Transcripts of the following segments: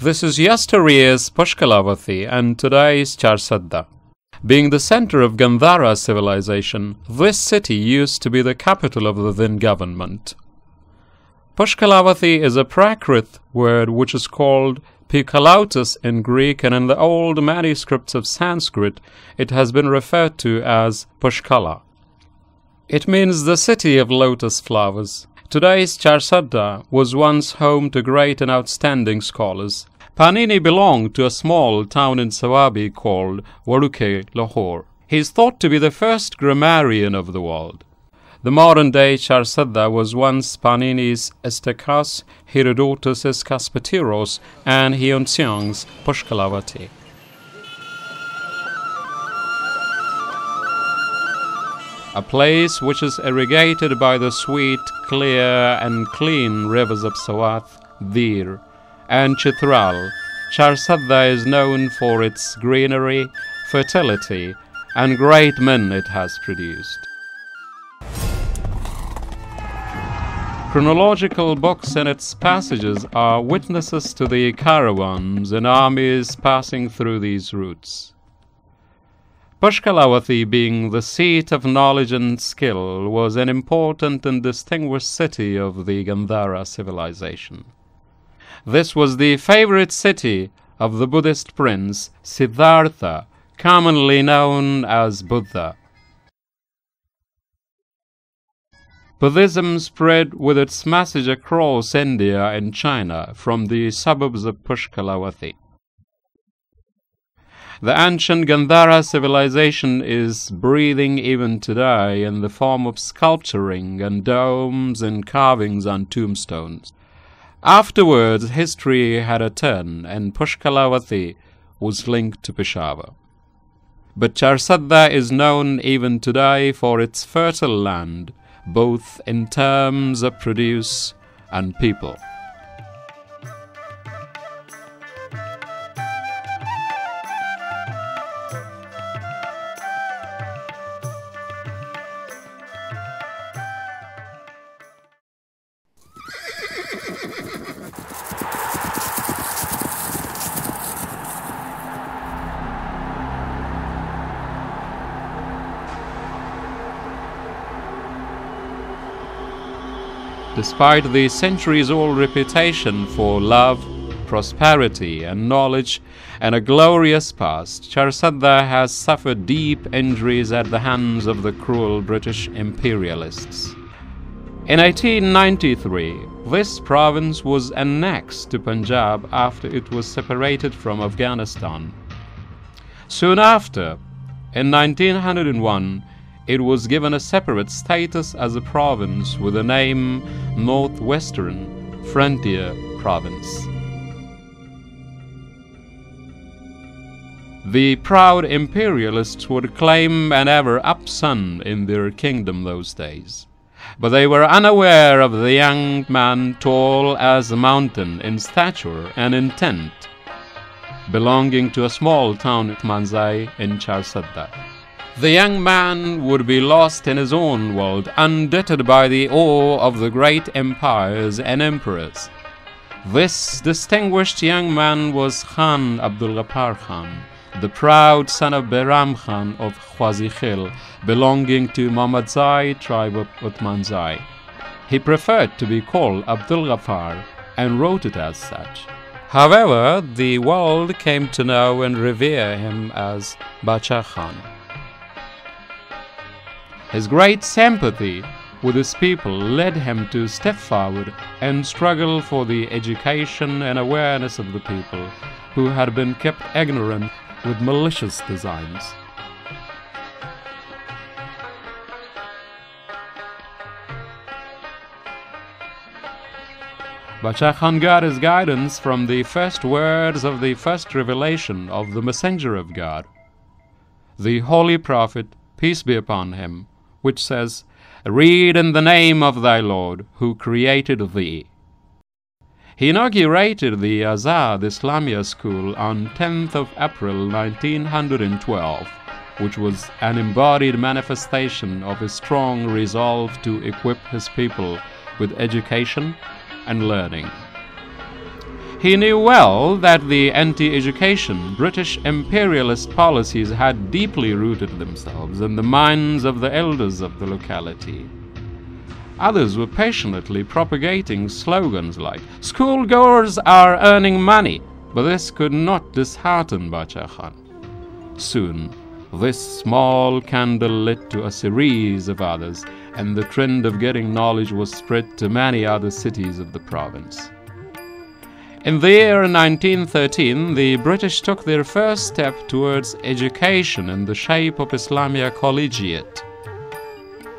This is yesterday's Pushkalavathi and today's Charsadda. Being the center of Gandhara civilization, this city used to be the capital of the then government. Pushkalavathi is a Prakrit word which is called Peukelaotis in Greek and in the old manuscripts of Sanskrit it has been referred to as Pushkala. It means the city of lotus flowers. Today's Charsadda was once home to great and outstanding scholars. Panini belonged to a small town in Sawabi called Waruke, Lahore. He is thought to be the first grammarian of the world. The modern day Charsadda was once Panini's Estekas, Herodotus' Kaspateros, and Hiuen Tsang's Pushkalavati. a place which is irrigated by the sweet, clear, and clean rivers of Swat, Dir, and Chitral. Charsadda is known for its greenery, fertility, and great men it has produced. Chronological books and its passages are witnesses to the caravans and armies passing through these routes. Pushkalavathi, being the seat of knowledge and skill, was an important and distinguished city of the Gandhara civilization. This was the favorite city of the Buddhist prince Siddhartha, commonly known as Buddha. Buddhism spread with its message across India and China from the suburbs of Pushkalavathi. The ancient Gandhara civilization is breathing even today in the form of sculpturing and domes and carvings on tombstones. Afterwards, history had a turn, and Pushkalavathi was linked to Peshawar. But Charsadda is known even today for its fertile land, both in terms of produce and people. Despite the centuries old reputation for love, prosperity, and knowledge, and a glorious past, Charsadda has suffered deep injuries at the hands of the cruel British imperialists. In 1893, this province was annexed to Punjab after it was separated from Afghanistan. Soon after, in 1901, it was given a separate status as a province with the name Northwestern Frontier Province. The proud imperialists would claim an ever-up son in their kingdom those days. But they were unaware of the young man tall as a mountain in stature and intent, belonging to a small town Utmanzai in Charsadda. The young man would be lost in his own world, undeterred by the awe of the great empires and emperors. This distinguished young man was Khan Abdul Ghaffar Khan, the proud son of Behram Khan of Khwazi belonging to Mohammadzai tribe of Utmanzai. He preferred to be called Abdul Ghaffar and wrote it as such. However, the world came to know and revere him as Bacha Khan. His great sympathy with his people led him to step forward and struggle for the education and awareness of the people who had been kept ignorant with malicious designs. Bacha Khan got his guidance from the first words of the first revelation of the Messenger of God. The Holy Prophet, peace be upon him, which says, Read in the name of thy Lord, who created thee. He inaugurated the Azad Islamia School on 10th of April 1912, which was an embodied manifestation of his strong resolve to equip his people with education and learning. He knew well that the anti education British imperialist policies had deeply rooted themselves in the minds of the elders of the locality. Others were passionately propagating slogans like, Schoolgoers are earning money, but this could not dishearten Bacha Khan. Soon, this small candle lit to a series of others, and the trend of getting knowledge was spread to many other cities of the province. In the year 1913, the British took their first step towards education in the shape of Islamia Collegiate.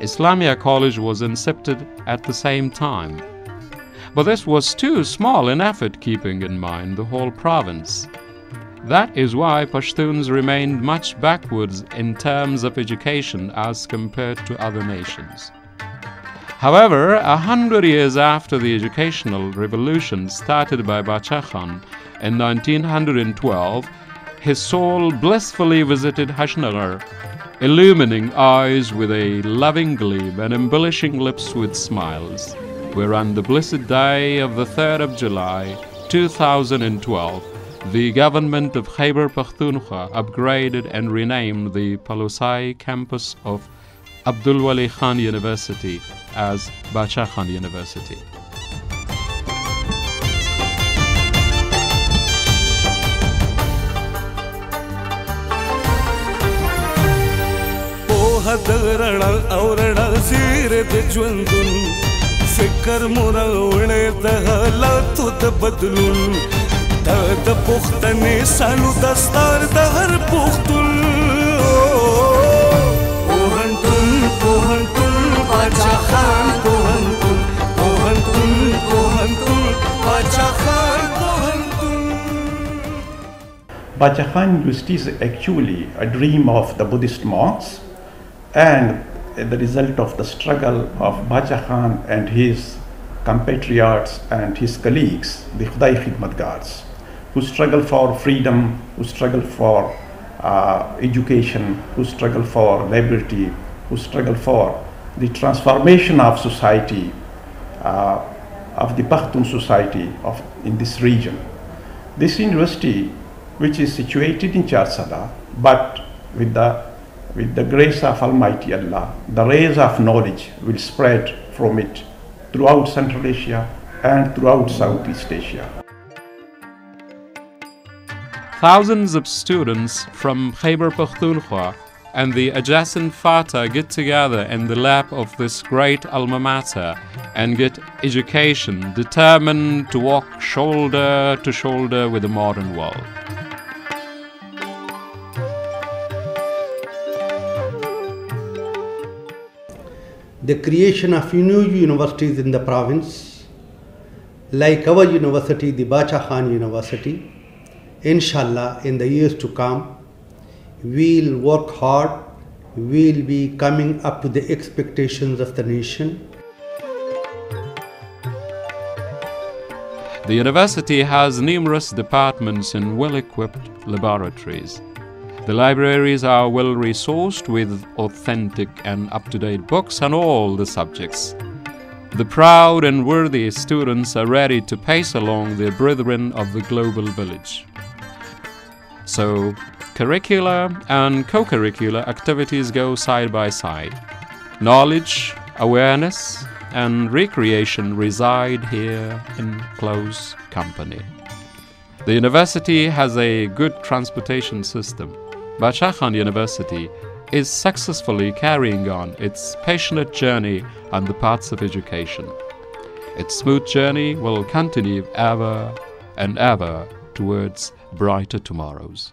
Islamia College was incepted at the same time. But this was too small an effort keeping in mind the whole province. That is why Pashtuns remained much backwards in terms of education as compared to other nations. However, a hundred years after the educational revolution started by Bacha Khan in 1912, his soul blissfully visited Hasnagar, illumining eyes with a loving gleam and embellishing lips with smiles, where on the blessed day of the 3rd of July, 2012, the government of Khyber Pakhtunkhwa upgraded and renamed the Palusai campus of Abdul Wali Khan University as Bacha Khan University. Bacha Khan Pohantun, is actually a dream of the Buddhist monks and the result of the struggle of Bacha Khan and his compatriots and his colleagues, the Khudai Khidmatgars, who struggle for freedom, who struggle for uh, education, who struggle for liberty, who struggle for the transformation of society, uh, of the Pakhtun society of, in this region. This university, which is situated in Charsadda, but with the, with the grace of Almighty Allah, the rays of knowledge will spread from it throughout Central Asia and throughout Southeast Asia. Thousands of students from Khyber Pakhtunkhwa and the adjacent Fata get together in the lap of this great alma mater and get education determined to walk shoulder to shoulder with the modern world. the creation of new universities in the province, like our university, the Bacha Khan University. Inshallah, in the years to come, we'll work hard, we'll be coming up to the expectations of the nation. The university has numerous departments and well equipped laboratories. The libraries are well resourced with authentic and up to date books on all the subjects. The proud and worthy students are ready to pace along their brethren of the global village. So, curricular and co curricular activities go side by side. Knowledge, awareness, and recreation reside here in close company. The university has a good transportation system. Bacha Khan University is successfully carrying on its passionate journey on the paths of education. Its smooth journey will continue ever and ever towards brighter tomorrows.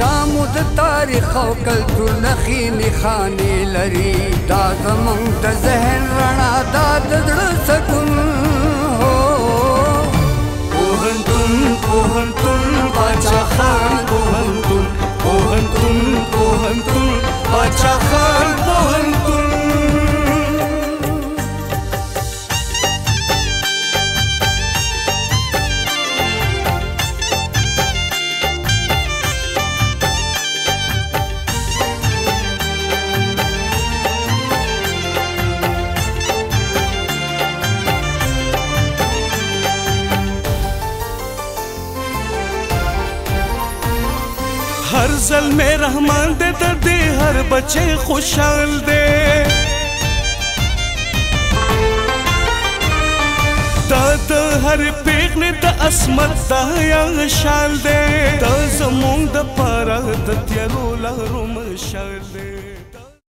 دا مو د تاریخ او کلتور نخي نخاني لري. دا زمونږ د ذهن رڼا دا د زړه سکون. هو پوهنتون پوهنتون باچا خان پوهنتون پوهنتون پوهنتون باچا خان پوهنتون هر زل می رحمان دے در دے هر بچے خوشحال دے دا دا هر پیغنی دا اسمت دا یا شال دے دا زمون دا پارا دا تیارو لارو مشال دے